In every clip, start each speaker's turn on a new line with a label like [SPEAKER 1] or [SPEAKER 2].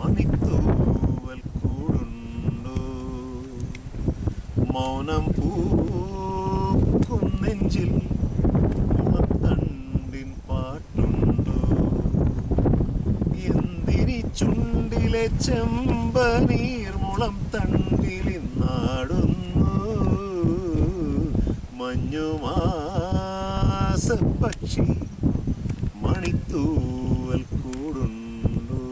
[SPEAKER 1] മണിത്തൂവൽ കൂടുണ്ടോ മൗനം പൂക്കും നെഞ്ചിൽ മുളത്തണ്ടിൻ പാട്ടുണ്ടോ. എന്തിനി ചുണ്ടിലെ ചെമ്പനീർ മുളം തണ്ടിലിൽ നാടുന്നു മഞ്ഞുമാസ പക്ഷി മണിത്തൂവൽ കൂടുണ്ടോ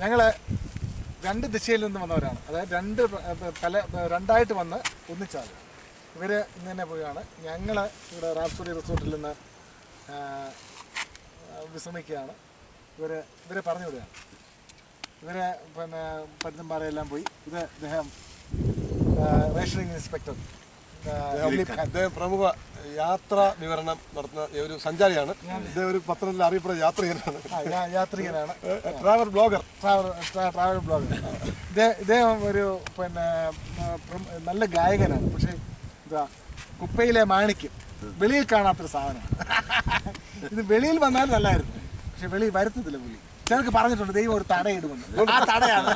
[SPEAKER 2] ഞങ്ങൾ രണ്ട് ദിശയിൽ നിന്ന് വന്നവരാണ്. അതായത് രണ്ട് പല രണ്ടായിട്ട് വന്ന് ഒന്നിച്ചാണ്. ഇവർ ഇന്ന് തന്നെ പോവുകയാണ് ഞങ്ങൾ ഇവിടെ റാപ്സോഡി റിസോർട്ടിൽ നിന്ന് വിശ്രമിക്കുകയാണ്. ഇവർ ഇവരെ പറഞ്ഞു വിടുകയാണ്. ഇവരെ പിന്നെ പരുന്തുംപാറയെല്ലാം പോയി. ഇത് അദ്ദേഹം റേഷനിങ് ഇൻസ്പെക്ടർ.
[SPEAKER 3] പ്രമുഖ യാത്രാ വിവരണം നടത്തുന്ന ഒരു സഞ്ചാരിയാണ്. ഇദ്ദേഹം ഒരു പത്രത്തിൽ അറിയപ്പെടുന്ന യാത്രികനാണ്.
[SPEAKER 2] യാത്രികനാണ്.
[SPEAKER 3] Travel blogger
[SPEAKER 2] travel travel blogger ഇദ്ദേഹം ഒരു പിന്നെ നല്ല ഗായകനാണ്. പക്ഷേ എന്താ കുപ്പയിലെ മാണിക്യം. വെളിയിൽ കാണാത്തൊരു സാധനമാണ്. ഇത് വെളിയിൽ വന്നാൽ നല്ലായിരുന്നു. പക്ഷെ വെളിയിൽ വരുത്തത്തില്ല പുലി ചിലർക്ക് പറഞ്ഞിട്ടുണ്ട് ദൈവം ഒരു തടയിടുമെന്ന്. ആ തടയാണ്.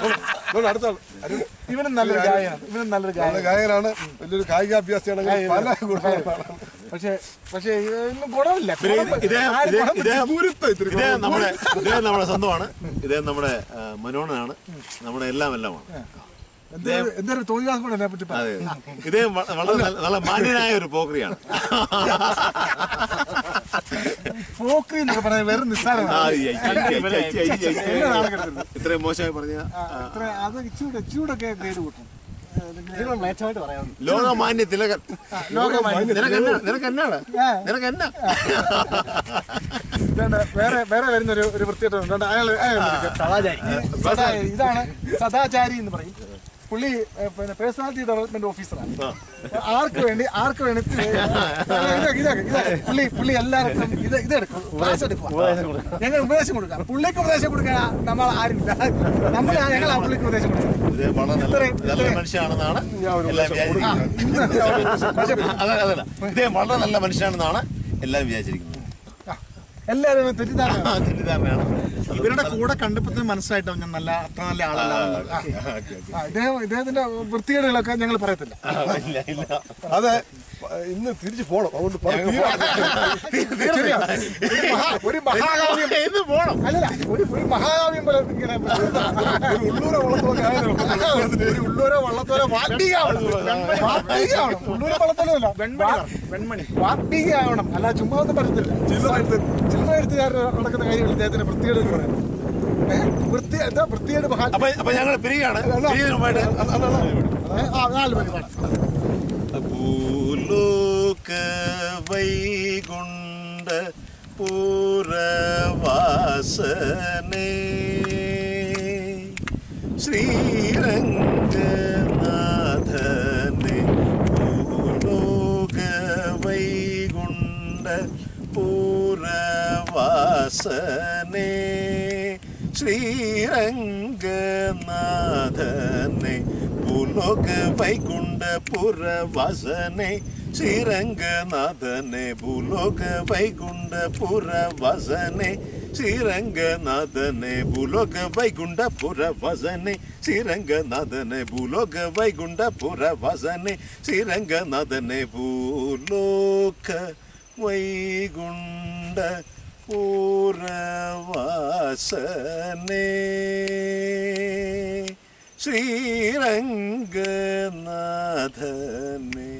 [SPEAKER 2] ഇവനും നല്ലൊരു ഗായകനാണ്. ഇവനും നല്ലൊരു
[SPEAKER 3] നല്ല ഗായകനാണ്. വലിയൊരു കായികാഭ്യാസിയാണ് പല ഗുണങ്ങളാണ്
[SPEAKER 2] പക്ഷേ പക്ഷേ ഗുണമില്ല.
[SPEAKER 1] ഇദ്ദേഹം നമ്മുടെ ഇദ്ദേഹം നമ്മുടെ സ്വന്തമാണ്. ഇദ്ദേഹം നമ്മുടെ മനോഹരനാണ് നമ്മുടെ എല്ലാം എല്ലാമാണ്. ഇദ്ദേഹം വളരെ നല്ല മാന്യനായ ഒരു പോക്രിയാണ്.
[SPEAKER 2] പോക്രി എന്നൊക്കെ പറയാൻ വെറും നിസ്സാരമാണ്.
[SPEAKER 1] ഇത്രയും മോശമായി പറഞ്ഞു
[SPEAKER 2] അത് ഇച്ചിരൂടെ ഒക്കെ കേട് കൂട്ടും.
[SPEAKER 1] ലോകമാന്യ തിലകൻ. നിനക്കെന്നാണ്. നിനക്കെന്നാ.
[SPEAKER 2] വേറെ വേറെ വരുന്നൊരു ഒരു വൃത്തിയായിട്ടുണ്ട് അയാൾ ഇതാണ് സദാചാരി എന്ന് പറയും. പുള്ളി പിന്നെ പേഴ്സണാലിറ്റി ഡെവലപ്മെന്റ് ഓഫീസറാണ് ആർക്ക് വേണ്ടി ആർക്ക് വേണ്ടി പുള്ളി പുള്ളി എല്ലാവർക്കും ഇത് ഇതെടുക്കും ക്ലാസ് എടുക്കുക ഞങ്ങൾ ഉപദേശം കൊടുക്കാം. പുള്ളിക്ക് ഉപദേശം കൊടുക്കാൻ നമ്മൾ ആരുമില്ല. നമ്മൾ ഞങ്ങൾ ആ പുള്ളിക്ക് ഉപദേശം കൊടുക്കാം.
[SPEAKER 1] ഇത് മനുഷ്യനാണെന്നാണ്
[SPEAKER 2] പക്ഷേ
[SPEAKER 1] വളരെ നല്ല മനുഷ്യനാണെന്നാണ് എല്ലാവരും വിചാരിച്ചിരിക്കുന്നത്.
[SPEAKER 2] എല്ലാവരും
[SPEAKER 1] തെറ്റിദ്ധാരണയാണ്.
[SPEAKER 4] ഇവരുടെ കൂടെ കണ്ടപ്പോ മനസ്സിലായിട്ടോ ഞാൻ നല്ല അത്ര നല്ല ആളല്ല
[SPEAKER 2] ഇദ്ദേഹം ഇദ്ദേഹത്തിന്റെ വൃത്തികേടുകളൊക്കെ ഞങ്ങൾ പറയത്തില്ല.
[SPEAKER 3] അതെ. ഇന്ന് തിരിച്ചു പോണം. അതുകൊണ്ട്
[SPEAKER 2] ഒരു മഹാകാവ്യം.
[SPEAKER 1] ഇന്ന് പോണം.
[SPEAKER 2] അല്ലല്ല ഒരു ഒരു മഹാകാവ്യം പോലെ ഇങ്ങനെ
[SPEAKER 3] ഉള്ളൂര
[SPEAKER 2] വള്ളത്തോലെ ഉള്ളൂര വള്ളത്തോലെ വാട്ടികാവണം ഉള്ളൂര വള്ളത്തോലല്ല
[SPEAKER 4] വെൺമണി.
[SPEAKER 2] വാട്ടികാവണം അല്ല ചുമ്മാ ഒന്നും പറഞ്ഞില്ല പറ്റത്തില്ല ചില്ലറ എഴുത്തുകാരുടെ നടക്കുന്ന കാര്യങ്ങൾ ഇദ്ദേഹത്തിന്റെ വൃത്തികേട് പറയാം. വൃത്തി എന്താ വൃത്തികേട് മഹാ
[SPEAKER 1] അപ്പൊ ഞങ്ങൾ പിരിയാണ്.
[SPEAKER 2] നാല് മണി.
[SPEAKER 1] ഭൂലോക വൈകുണ്ട പൂരവാസനേ. ശ്രീരംഗനാഥനെ ഭൂലോക വൈകുണ്ട പൂരവാസനേ. ശ്രീരംഗനാഥനെ நோக்கு வைகுண்ட புற வாசனை ஸ்ரீரங்கநாதனே புலோக வைகுண்ட புற வாசனை ஸ்ரீரங்கநாதனே புலோக வைகுண்ட புற வசனே ஸ்ரீரங்கநாதனே புலோக வைகுண்ட புற வசனே ஸ்ரீரங்கநாதனே பூலோக வைகுண்ட பூர வாசனே ശ്രീരംഗനാഥനേ